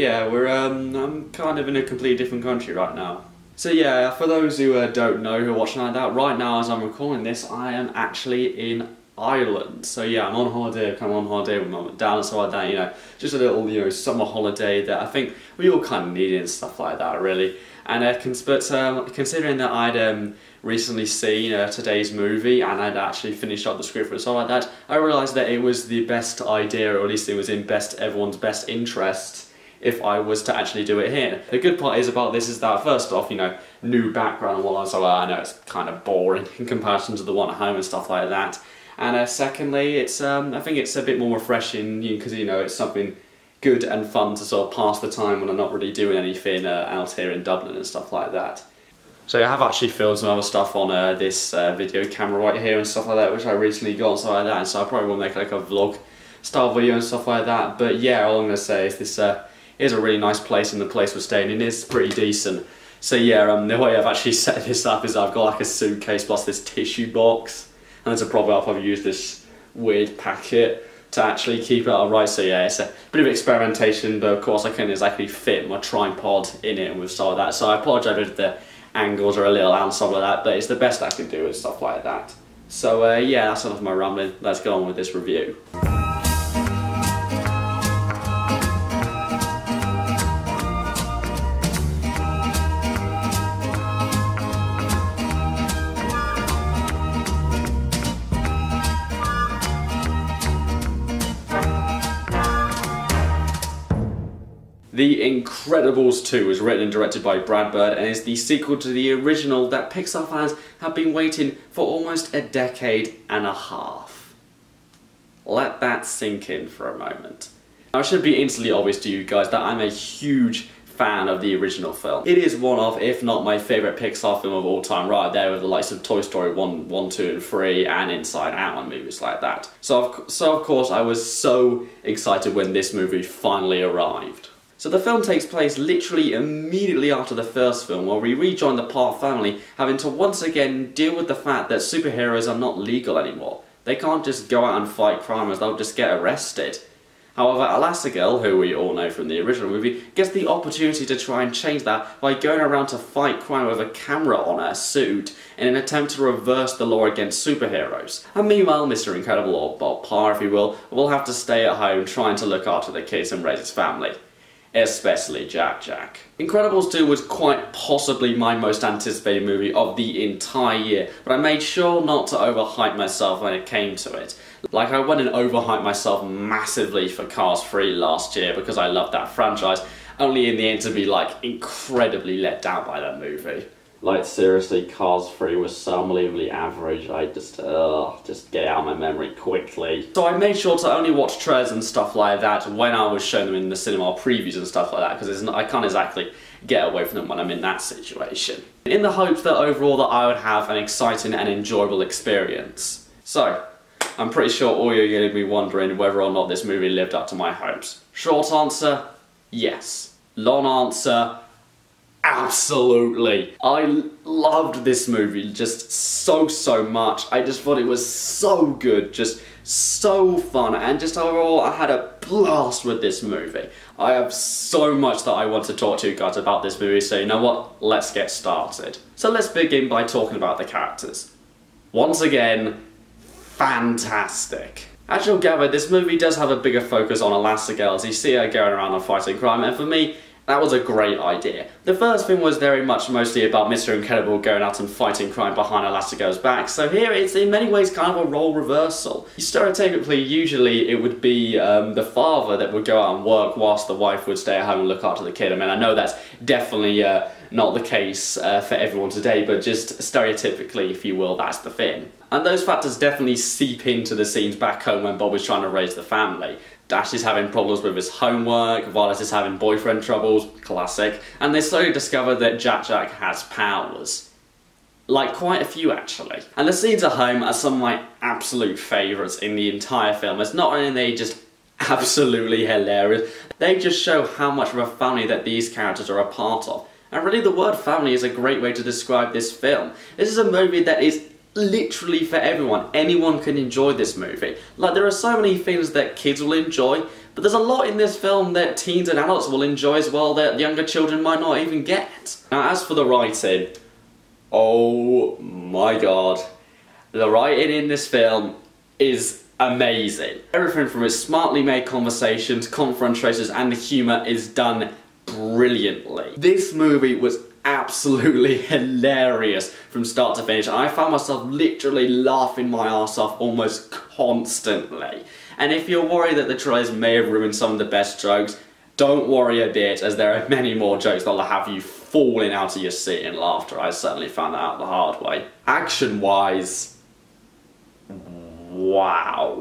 yeah, we're um, I'm kind of in a completely different country right now. So yeah, for those who uh, don't know who are watching like that, right now as I'm recording this, I am actually in Ireland. So yeah, I'm on holiday, I'm on holiday with mum and dad and stuff like that, you know, just a little, you know, summer holiday that I think we all kind of needed and stuff like that, really. And uh, cons but um, considering that I'd um, recently seen uh, today's movie and I'd actually finished up the script and stuff like that, I realised that it was the best idea, or at least it was in best everyone's best interest if I was to actually do it here. The good part is about this is that first off, you know, new background and whatnot, so I know it's kind of boring in comparison to the one at home and stuff like that. And uh, secondly, it's um, I think it's a bit more refreshing because you know it's something good and fun to sort of pass the time when I'm not really doing anything uh, out here in Dublin and stuff like that. So I have actually filmed some other stuff on uh, this uh, video camera right here and stuff like that, which I recently got and stuff like that, and so I probably will make like a vlog style video and stuff like that. But yeah, all I'm going to say is this uh, is a really nice place and the place we're staying in is pretty decent. So yeah, um, the way I've actually set this up is I've got like a suitcase plus this tissue box. And to prop it up I've used this weird packet to actually keep it alright so yeah it's a bit of experimentation but of course I couldn't exactly fit my tripod in it and with stuff like that. So I apologise if the angles are a little out and stuff like that but it's the best I can do and stuff like that. So uh, yeah that's enough of my rambling. Let's get on with this review. The Incredibles 2 was written and directed by Brad Bird and is the sequel to the original that Pixar fans have been waiting for almost a decade and a half. Let that sink in for a moment. Now it should be instantly obvious to you guys that I'm a huge fan of the original film. It is one of, if not my favourite Pixar film of all time, right there with the likes of Toy Story 1, 1 2 and 3 and Inside Out and movies like that. So of, so of course I was so excited when this movie finally arrived. So the film takes place literally immediately after the first film, where we rejoin the Parr family, having to once again deal with the fact that superheroes are not legal anymore. They can't just go out and fight crime as they'll just get arrested. However, Elastigirl, who we all know from the original movie, gets the opportunity to try and change that by going around to fight crime with a camera on her suit in an attempt to reverse the law against superheroes. And meanwhile, Mr. Incredible, or Bob Parr if you will, will have to stay at home trying to look after the kids and raise his family especially Jack Jack. Incredibles 2 was quite possibly my most anticipated movie of the entire year, but I made sure not to overhype myself when it came to it. Like I went and overhyped myself massively for Cars 3 last year because I loved that franchise, only in the end to be like incredibly let down by that movie. Like seriously, Cars 3 was so unbelievably average, I just, uh, just get out of my memory quickly. So I made sure to only watch trailers and stuff like that when I was showing them in the cinema previews and stuff like that, because I can't exactly get away from them when I'm in that situation. In the hopes that overall that I would have an exciting and enjoyable experience. So, I'm pretty sure all you're going to be wondering whether or not this movie lived up to my hopes. Short answer, yes. Long answer, Absolutely. I loved this movie just so, so much. I just thought it was so good, just so fun, and just overall I had a blast with this movie. I have so much that I want to talk to you guys about this movie, so you know what? Let's get started. So let's begin by talking about the characters. Once again, fantastic. As you'll gather, this movie does have a bigger focus on Elastigirl as you see her going around and fighting crime, and for me, that was a great idea. The first film was very much mostly about Mr. Incredible going out and fighting crime behind Elastigirl's back, so here it's in many ways kind of a role reversal. Stereotypically, usually it would be um, the father that would go out and work whilst the wife would stay at home and look after the kid. I mean, I know that's definitely uh, not the case uh, for everyone today, but just stereotypically, if you will, that's the thing. And those factors definitely seep into the scenes back home when Bob is trying to raise the family. Dash is having problems with his homework, Violet is having boyfriend troubles, classic, and they slowly discover that Jack Jack has powers. Like quite a few actually. And the scenes at home are some of my absolute favourites in the entire film. It's not only they just absolutely hilarious, they just show how much of a family that these characters are a part of. And really the word family is a great way to describe this film. This is a movie that is literally for everyone. Anyone can enjoy this movie. Like, there are so many things that kids will enjoy, but there's a lot in this film that teens and adults will enjoy as well that younger children might not even get. Now as for the writing, oh my god. The writing in this film is amazing. Everything from its smartly made conversations, confrontations and the humour is done brilliantly. This movie was absolutely hilarious from start to finish. I found myself literally laughing my ass off almost constantly. And if you're worried that the trailers may have ruined some of the best jokes, don't worry a bit as there are many more jokes that'll have you falling out of your seat in laughter. I certainly found that out the hard way. Action wise, wow.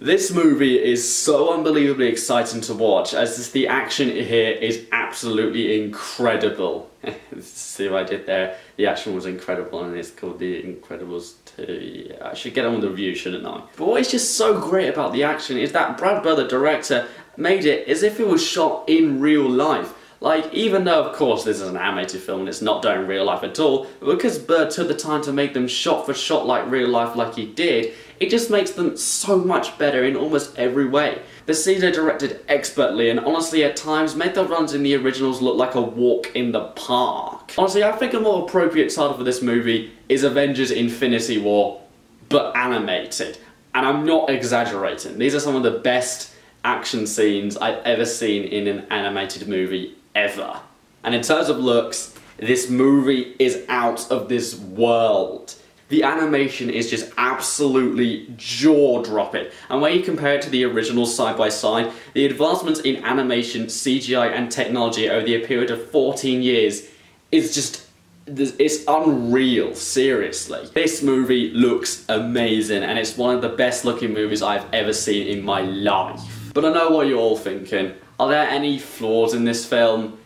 This movie is so unbelievably exciting to watch as the action here is absolutely incredible. See what I did there? The action was incredible and it's called The Incredibles 2. Yeah, I should get on with the review, shouldn't I? But what is just so great about the action is that Brad Bird, the director, made it as if it was shot in real life. Like, even though, of course, this is an animated film and it's not done in real life at all, because Bird took the time to make them shot for shot like real life like he did, it just makes them so much better in almost every way. The scenes are directed expertly and honestly at times made the runs in the originals look like a walk in the park. Honestly, I think a more appropriate title for this movie is Avengers Infinity War, but animated. And I'm not exaggerating. These are some of the best action scenes I've ever seen in an animated movie ever. And in terms of looks, this movie is out of this world. The animation is just absolutely jaw-dropping. And when you compare it to the original side by side, the advancements in animation, CGI and technology over the period of 14 years is just it's unreal, seriously. This movie looks amazing and it's one of the best looking movies I've ever seen in my life. But I know what you're all thinking. Are there any flaws in this film?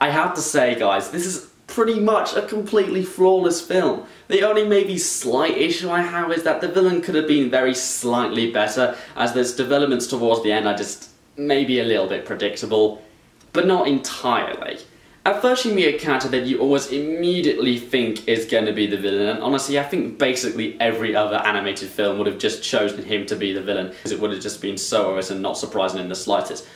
I have to say, guys, this is pretty much a completely flawless film. The only maybe slight issue I have is that the villain could have been very slightly better, as there's developments towards the end are just maybe a little bit predictable, but not entirely. At first you meet a character that you always immediately think is going to be the villain, and honestly I think basically every other animated film would have just chosen him to be the villain, because it would have just been so obvious and not surprising in the slightest.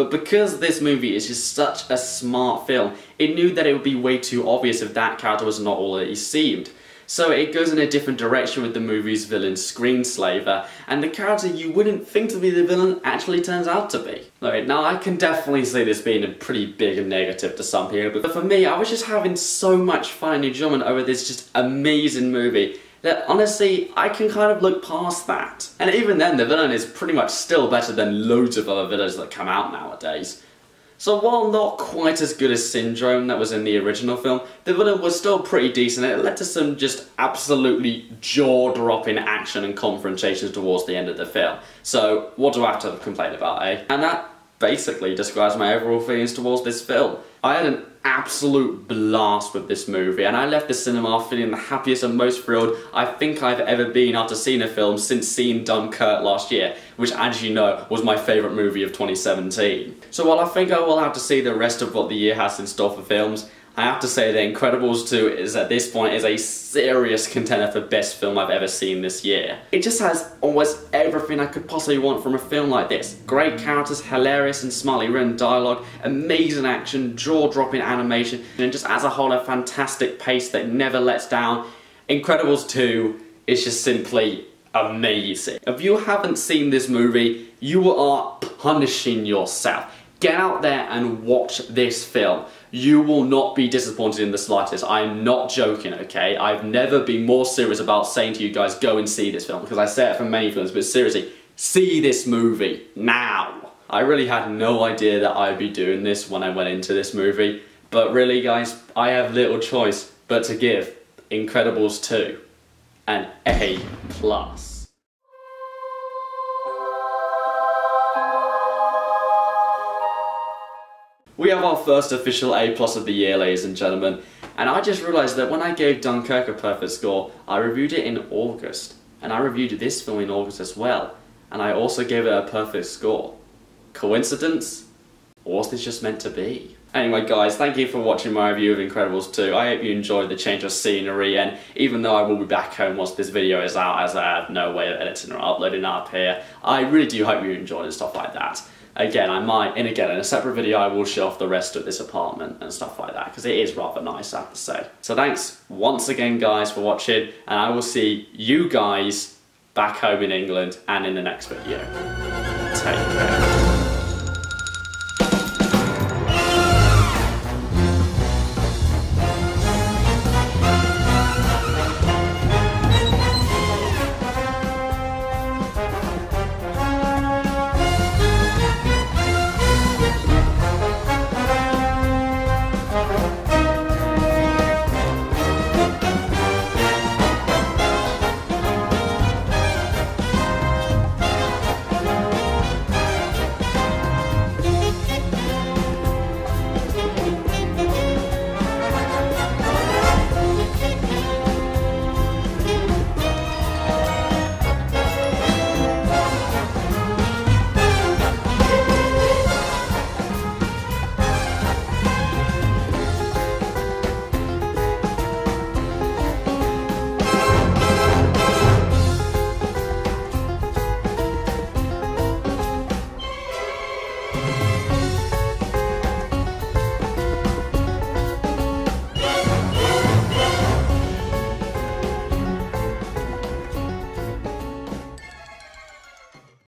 But because this movie is just such a smart film, it knew that it would be way too obvious if that character was not all that he seemed. So it goes in a different direction with the movie's villain, Screenslaver, and the character you wouldn't think to be the villain actually turns out to be. Okay, now I can definitely see this being a pretty big negative to some people, but for me, I was just having so much fun and enjoyment over this just amazing movie that honestly, I can kind of look past that. And even then, the villain is pretty much still better than loads of other villains that come out nowadays. So while not quite as good as Syndrome that was in the original film, the villain was still pretty decent. It led to some just absolutely jaw-dropping action and confrontations towards the end of the film. So what do I have to complain about, eh? And that basically describes my overall feelings towards this film. I had an absolute blast with this movie and I left the cinema feeling the happiest and most thrilled I think I've ever been after seeing a film since seeing Dunkirk last year, which as you know was my favourite movie of 2017. So while I think I will have to see the rest of what the year has in store for films, I have to say The Incredibles 2 is at this point is a serious contender for best film I've ever seen this year. It just has almost everything I could possibly want from a film like this. Great characters, hilarious and smartly written dialogue, amazing action, jaw-dropping animation, and just as a whole a fantastic pace that never lets down. Incredibles 2 is just simply amazing. If you haven't seen this movie, you are punishing yourself. Get out there and watch this film you will not be disappointed in the slightest. I am not joking, okay? I've never been more serious about saying to you guys, go and see this film, because I say it for many films, but seriously, see this movie now. I really had no idea that I'd be doing this when I went into this movie, but really guys, I have little choice but to give Incredibles 2 an A+. plus. We have our first official A plus of the year, ladies and gentlemen. And I just realised that when I gave Dunkirk a perfect score, I reviewed it in August. And I reviewed this film in August as well. And I also gave it a perfect score. Coincidence? Or was this just meant to be? Anyway guys, thank you for watching my review of Incredibles 2. I hope you enjoyed the change of scenery and even though I will be back home once this video is out as I have no way of editing or uploading up here, I really do hope you enjoyed and stuff like that. Again, I might, and again, in a separate video I will show off the rest of this apartment and stuff like that because it is rather nice I have to say. So thanks once again guys for watching and I will see you guys back home in England and in the next video. Take care.